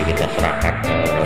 nanti kita serahkan. ke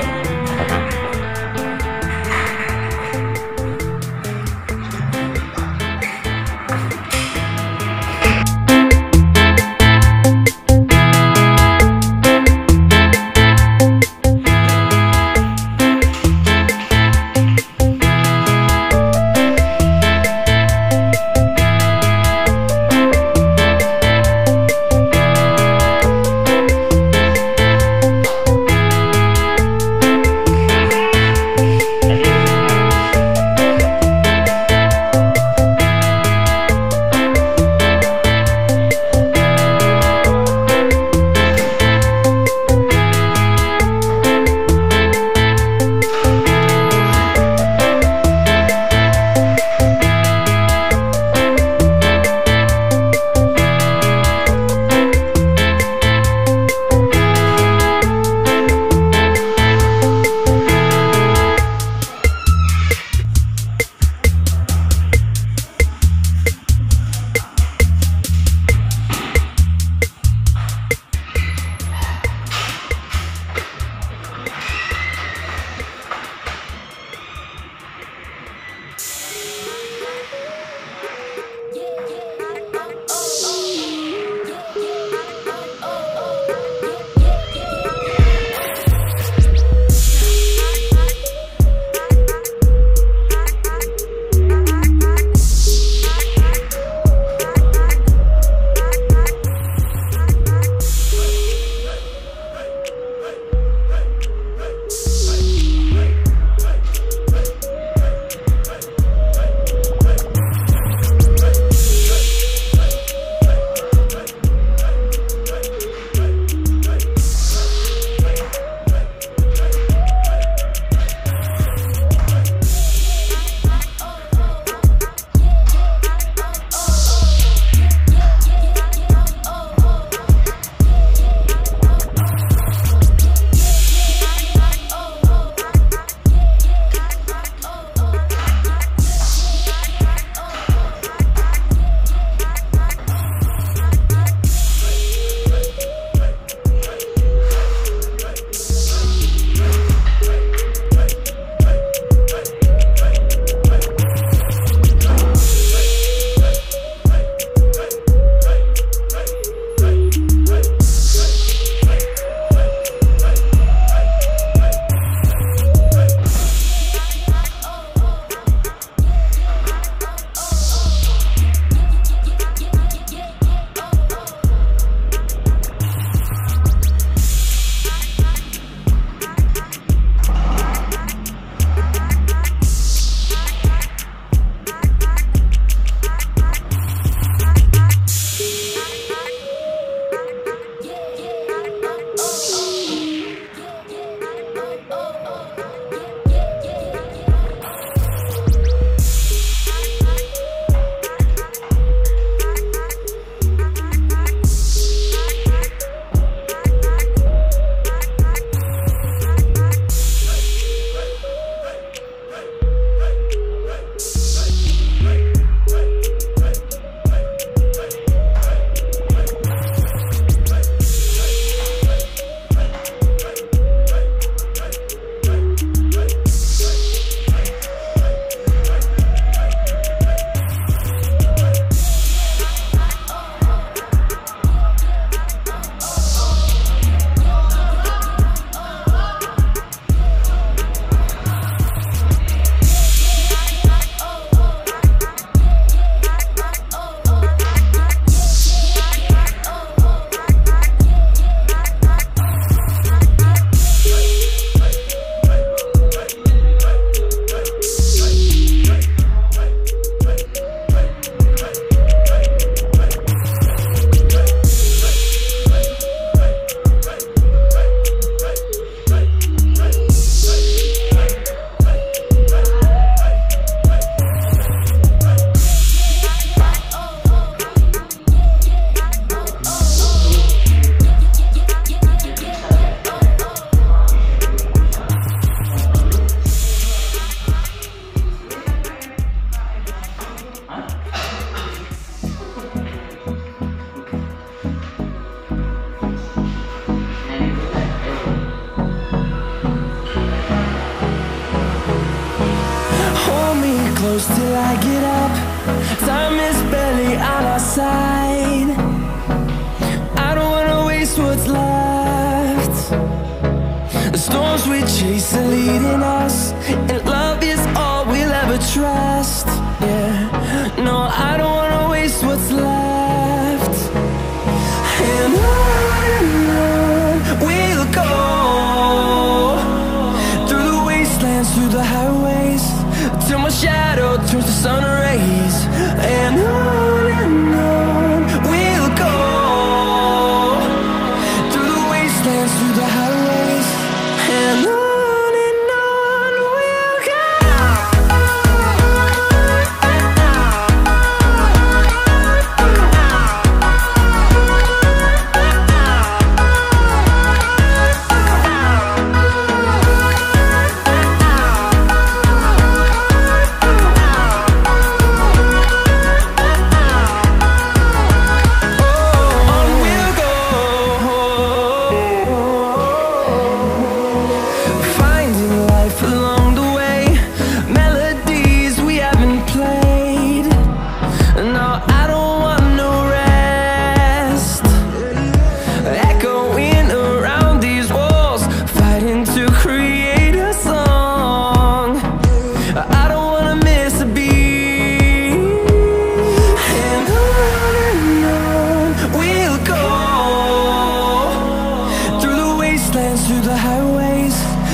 chase the leading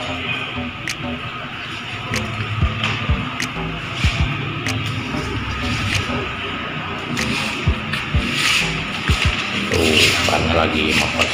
tuh panas lagi makan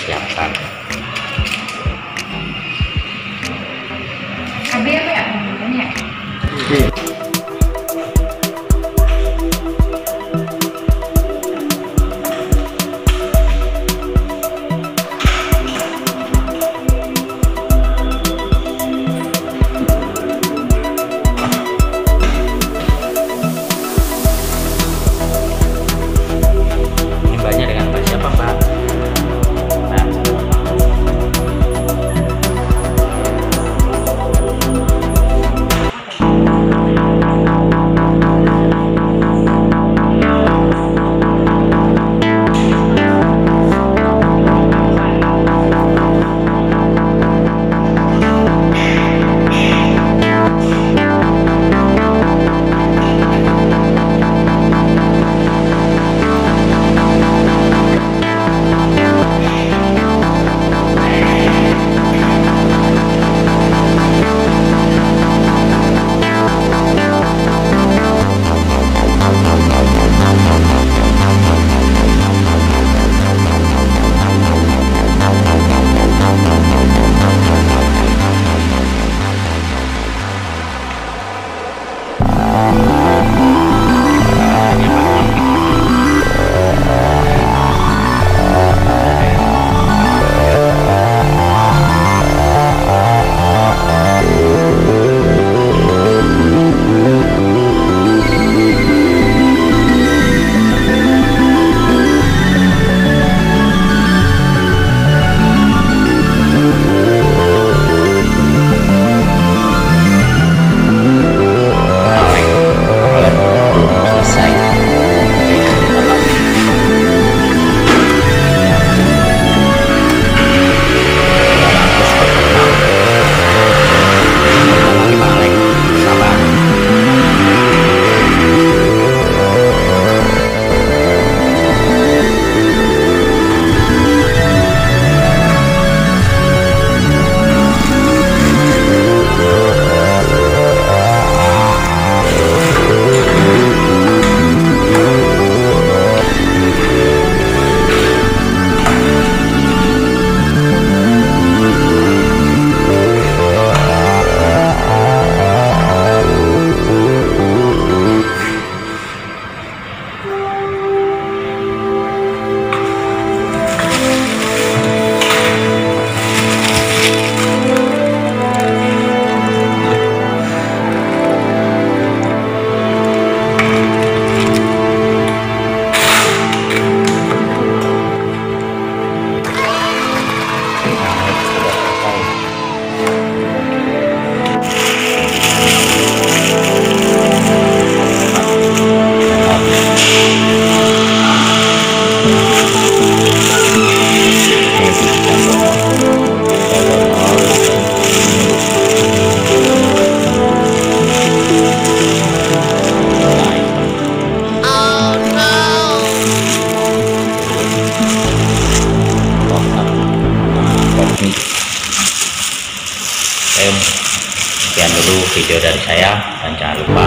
video dari saya dan jangan lupa